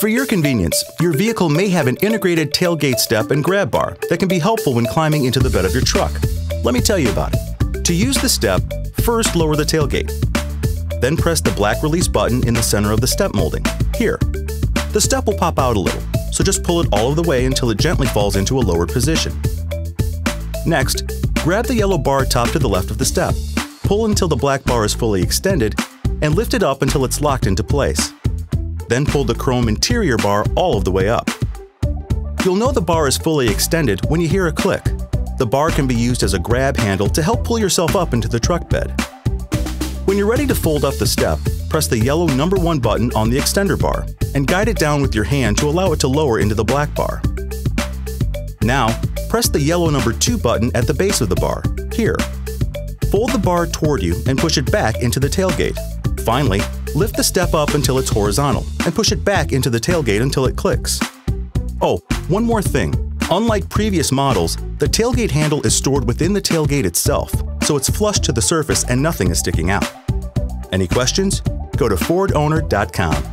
For your convenience, your vehicle may have an integrated tailgate step and grab bar that can be helpful when climbing into the bed of your truck. Let me tell you about it. To use the step, first lower the tailgate. Then press the black release button in the center of the step molding, here. The step will pop out a little, so just pull it all of the way until it gently falls into a lowered position. Next, grab the yellow bar top to the left of the step, pull until the black bar is fully extended, and lift it up until it's locked into place. Then pull the chrome interior bar all of the way up. You'll know the bar is fully extended when you hear a click. The bar can be used as a grab handle to help pull yourself up into the truck bed. When you're ready to fold up the step, press the yellow number 1 button on the extender bar and guide it down with your hand to allow it to lower into the black bar. Now, press the yellow number 2 button at the base of the bar, here. Fold the bar toward you and push it back into the tailgate. Finally, lift the step up until it's horizontal and push it back into the tailgate until it clicks. Oh, one more thing. Unlike previous models, the tailgate handle is stored within the tailgate itself, so it's flush to the surface and nothing is sticking out. Any questions? Go to FordOwner.com.